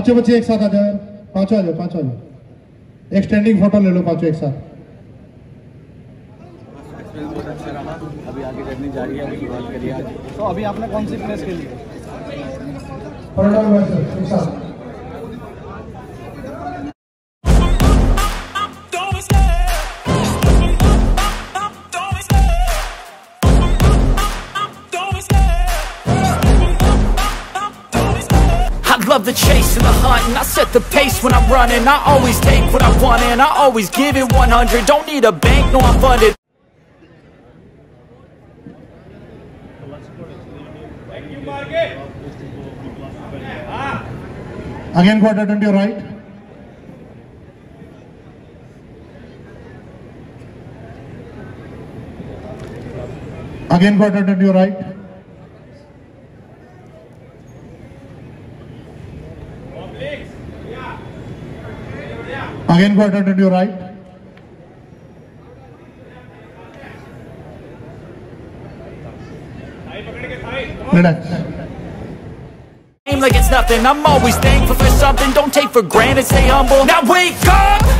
पाँचों बच्चे एक साथ आ जाओ पाँचों आ जाओ पाँचों आ जाओ एक स्टैंडिंग फ़ोटो ले लो पाँचों एक साथ। रहा अभी आगे जर्नी जारी है अभी करिए तो अभी आपने कौन सी प्लेस खेली? है एक साथ। Love the chase and the hunt and I set the pace when I'm running I always take what I want and I always give it 100 Don't need a bank, no I'm funded Again quarter turn to your right. Again quarter turn to your right. Again quarter turn to your right. Relax. Like it's nothing, I'm always thankful for something Don't take for granted, stay humble Now wake up!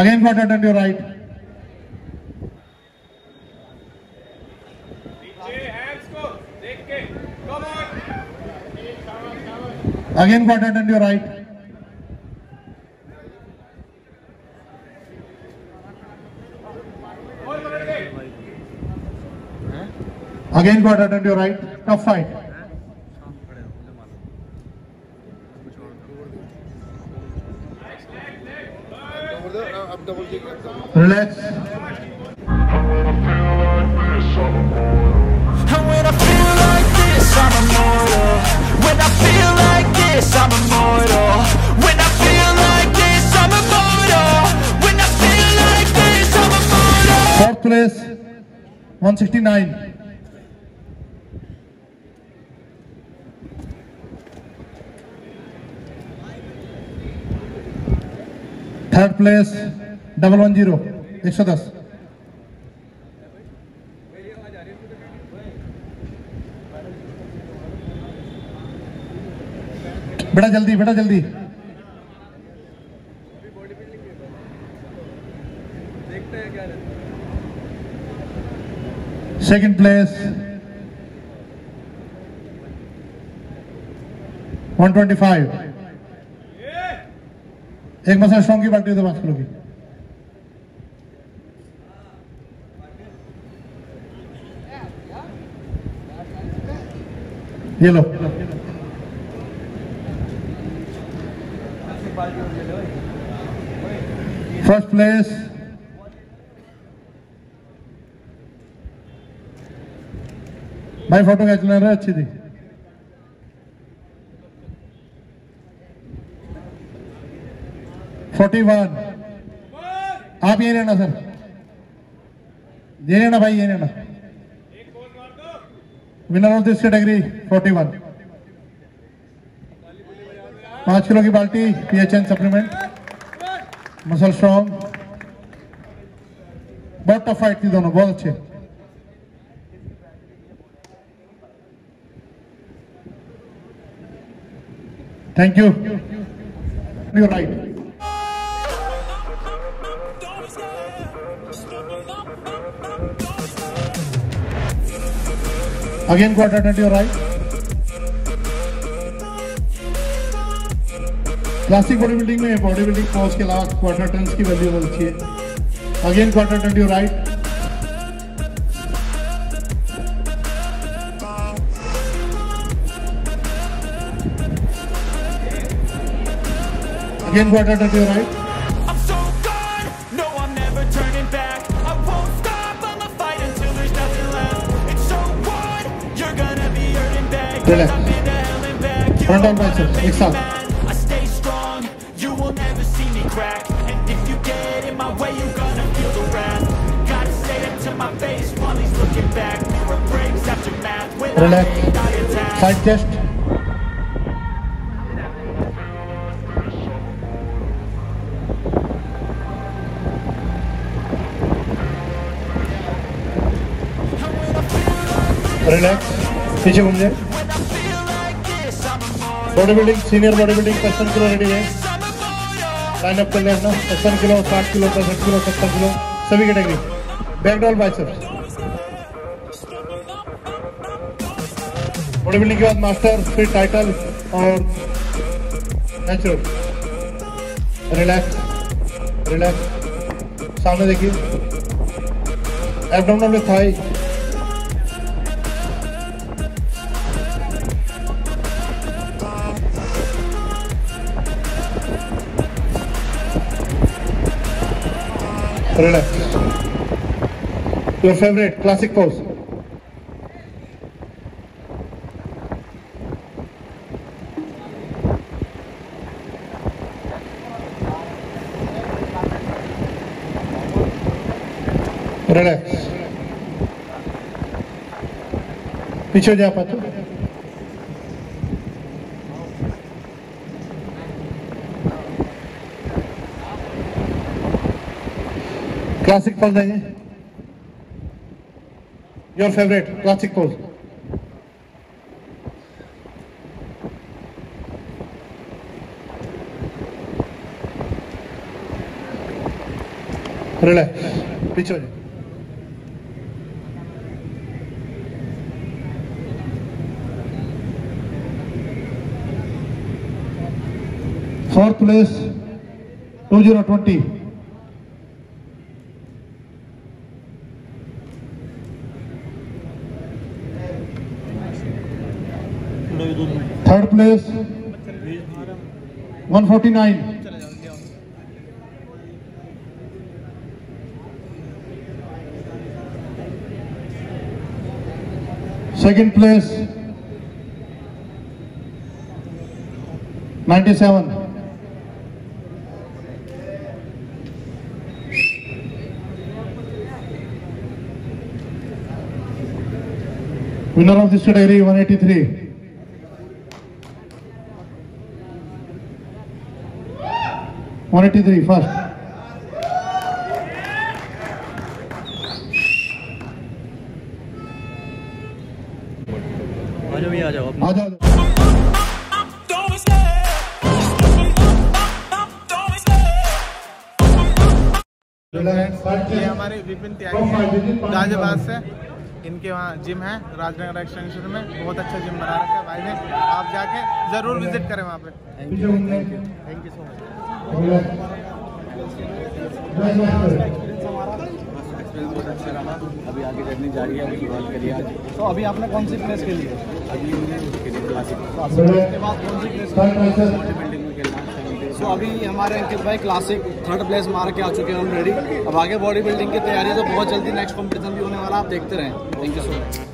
Again quarter turn to your right. Again quarter turn to your right. Again quarter turn to your right. Tough fight. Immortal. Fourth place, 169. Third place, double one zero, 110. बेटा जल्दी बेटा जल्दी। Second place 125 एक muscle strong की party दो पाँच kilo की। ये लो। फ़र्स्ट प्लेस भाई फ़ोटो खींचना रहा अच्छी थी फोर्टी वन आप ये लेना सर ये लेना भाई ये लेना winner of this category forty one पाँच किलो की बाल्टी पीएचएन सप्लीमेंट मसल स्ट्रॉन्ग बहुत टफ फाइट थी दोनों, बहुत अच्छे। Thank you you right Again, quarter to your right. Classic body building में बॉडी बिल्डिंग पॉज के अलावा क्वार्टर टर्न्स की वैल्यू बहुत अच्छी है again quarter turn to right again quarter turn to right I'm so gone, no I'm never turning back I won't stop, I'ma fight until there's nothing left It's so what, you're gonna be hurting back relax front और biceps एक साथ Relax. Side chest relax पीछे घूम जाए body building senior body building पचपन kilo ready है line up कर लेना पचपन किलो साठ किलो पैंसठ किलो सत्तर किलो सभी category back double biceps body building के बाद मास्टर फिर टाइटल और नेचुरल रिलैक्स रिलैक्स सामने देखिए। एब्डोमिनल में thigh Relax. your favorite classic pose. Relax. Picho ja pato. Classic pose देंगे Your favorite classic pose. Relax. Pitch on. Fourth place, 2020. third place 149 second place 97 winner of this category 183 183 first. आ जाओ आ जाओ ये हमारे विपिन त्यागी गाजियाबाद से। इनके वहाँ जिम है राजनगर एक्सटेंशन में। बहुत अच्छा जिम बना रखा है भाई ने। आप जाके ज़रूर विज़िट करें वहाँ पे। Thank you thank you so much experience बहुत अच्छा रहा अभी आगे जर्नी जारी है अभी शुरुआत करिए आज। तो अभी आपने कौन सी प्लेस खेली है? अभी हमने क्लासिक तो उसके बाद कौन सी प्लेस बिल्डिंग में खेलना तो अभी हमारे अंकित भाई क्लासिक थर्ड प्लेस मार के आ चुके हैं ऑलरेडी अब आगे बॉडी बिल्डिंग की तैयारी तो बहुत जल्दी नेक्स्ट कॉम्पिटिशन भी होने वाला आप देखते रहें। Thank you so much